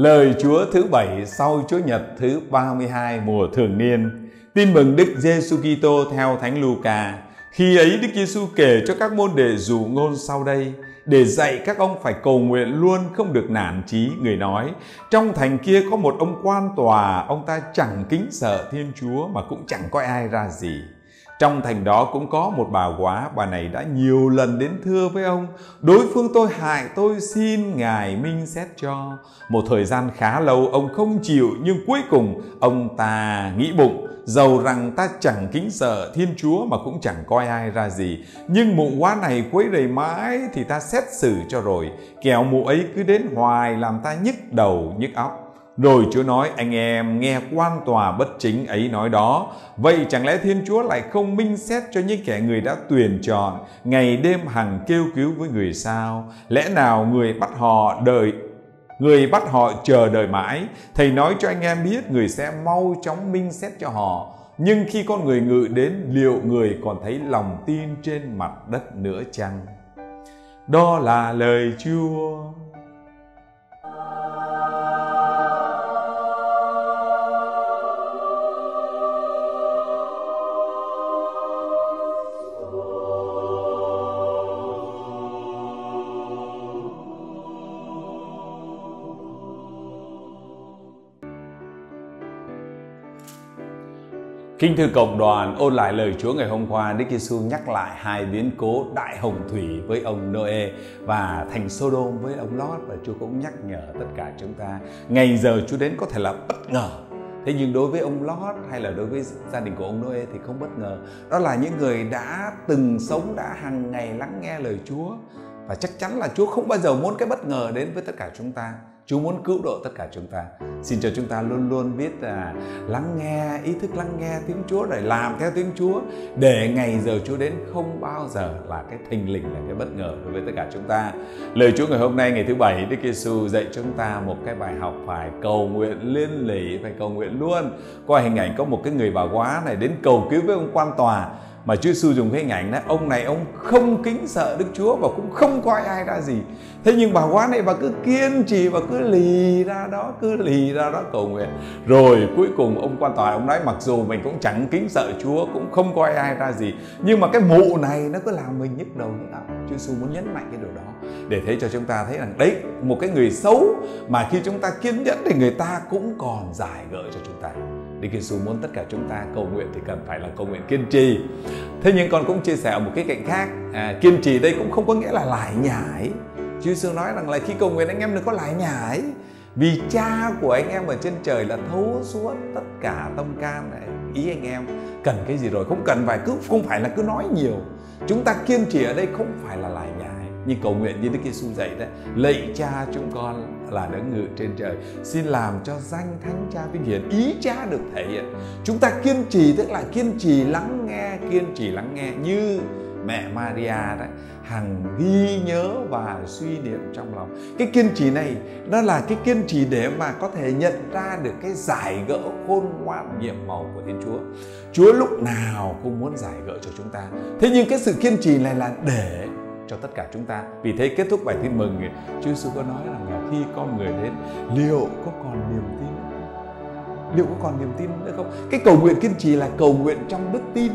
Lời Chúa thứ bảy sau Chúa Nhật thứ 32 mùa thường niên. Tin mừng Đức Giêsu Kitô theo Thánh Luca. Khi ấy Đức Giêsu kể cho các môn đệ dụ ngôn sau đây, để dạy các ông phải cầu nguyện luôn không được nản chí, người nói, trong thành kia có một ông quan tòa, ông ta chẳng kính sợ thiên chúa mà cũng chẳng coi ai ra gì trong thành đó cũng có một bà quá, bà này đã nhiều lần đến thưa với ông, đối phương tôi hại tôi xin Ngài minh xét cho. Một thời gian khá lâu ông không chịu nhưng cuối cùng ông ta nghĩ bụng, dầu rằng ta chẳng kính sợ Thiên Chúa mà cũng chẳng coi ai ra gì. Nhưng mụ quá này quấy rầy mãi thì ta xét xử cho rồi, kẻo mụ ấy cứ đến hoài làm ta nhức đầu nhức óc. Rồi Chúa nói, anh em nghe quan tòa bất chính ấy nói đó. Vậy chẳng lẽ Thiên Chúa lại không minh xét cho những kẻ người đã tuyển chọn Ngày đêm hằng kêu cứu với người sao? Lẽ nào người bắt họ đợi, Người bắt họ chờ đợi mãi? Thầy nói cho anh em biết, người sẽ mau chóng minh xét cho họ. Nhưng khi con người ngự đến, liệu người còn thấy lòng tin trên mặt đất nữa chăng? Đó là lời Chúa. Kinh thư cộng đoàn ôn lại lời Chúa ngày hôm qua, Đức Giêsu nhắc lại hai biến cố đại hồng thủy với ông Noe và thành Sodom với ông Lot và Chúa cũng nhắc nhở tất cả chúng ta. Ngày giờ Chúa đến có thể là bất ngờ, Thế nhưng đối với ông Lot hay là đối với gia đình của ông Noe thì không bất ngờ. Đó là những người đã từng sống, đã hàng ngày lắng nghe lời Chúa. Và chắc chắn là Chúa không bao giờ muốn cái bất ngờ đến với tất cả chúng ta. Chúa muốn cứu độ tất cả chúng ta. Xin cho chúng ta luôn luôn biết là lắng nghe, ý thức lắng nghe tiếng Chúa để làm theo tiếng Chúa để ngày giờ Chúa đến không bao giờ là cái thình lình là cái bất ngờ đối với tất cả chúng ta. Lời Chúa ngày hôm nay ngày thứ bảy Đức Giêsu dạy chúng ta một cái bài học phải cầu nguyện liên lỉ, phải cầu nguyện luôn. Qua hình ảnh có một cái người bà quá này đến cầu cứu với ông quan tòa mà Chúa Giêsu dùng cái hình ảnh đó, ông này ông không kính sợ Đức Chúa và cũng không coi ai ra gì. Thế nhưng bà quá này bà cứ kiên trì và cứ lì ra đó, cứ lì ra đó cầu nguyện. Rồi cuối cùng ông quan tòa ông nói, mặc dù mình cũng chẳng kính sợ Chúa, cũng không coi ai ra gì, nhưng mà cái mụ này nó cứ làm mình nhức đầu nhức óc Chúa Giêsu muốn nhấn mạnh cái điều đó để thấy cho chúng ta thấy rằng đấy, một cái người xấu mà khi chúng ta kiên nhẫn thì người ta cũng còn giải gợi cho chúng ta. Đức Giêsu muốn tất cả chúng ta cầu nguyện thì cần phải là cầu nguyện kiên trì. Thế nhưng con cũng chia sẻ ở một cái cạnh khác, à, kiên trì đây cũng không có nghĩa là lải nhải. Chúa Giêsu nói rằng là khi cầu nguyện anh em đừng có lải nhải. Vì cha của anh em ở trên trời là thấu suốt tất cả tâm can này. Ý anh em cần cái gì rồi không cần phải cứ không phải là cứ nói nhiều. Chúng ta kiên trì ở đây không phải là lải nhải như cầu nguyện như Đức Giêsu dạy đấy lạy cha chúng con là đấng ngự trên trời. Xin làm cho danh thánh cha vinh hiển, ý cha được thể hiện. Chúng ta kiên trì, tức là kiên trì lắng nghe, kiên trì lắng nghe như mẹ Maria đấy hằng ghi nhớ và suy niệm trong lòng. Cái kiên trì này, nó là cái kiên trì để mà có thể nhận ra được cái giải gỡ khôn ngoan nhiệm màu của Thiên Chúa. Chúa lúc nào cũng muốn giải gỡ cho chúng ta. Thế nhưng cái sự kiên trì này là để cho tất cả chúng ta. Vì thế kết thúc bài tin mừng, Chúa Giêsu có nói rằng là khi con người đến, liệu có còn niềm tin? Liệu có còn niềm tin nữa không? Cái cầu nguyện kiên trì là cầu nguyện trong đức tin.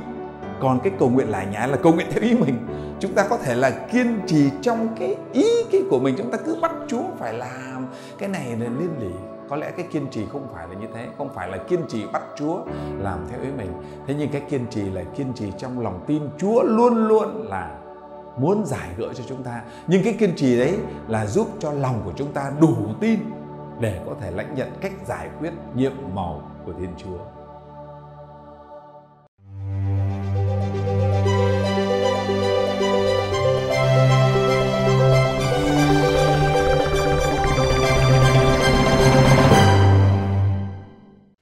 Còn cái cầu nguyện lại nhã là cầu nguyện theo ý mình. Chúng ta có thể là kiên trì trong cái ý cái của mình. Chúng ta cứ bắt Chúa phải làm cái này là liên lỉ có lẽ cái kiên trì không phải là như thế không phải là kiên trì bắt chúa làm theo ý mình thế nhưng cái kiên trì là kiên trì trong lòng tin chúa luôn luôn là muốn giải gỡ cho chúng ta. Nhưng cái kiên trì đấy là giúp cho lòng của chúng ta đủ tin để có thể lãnh nhận cách giải quyết nhiệm màu của thiên chúa.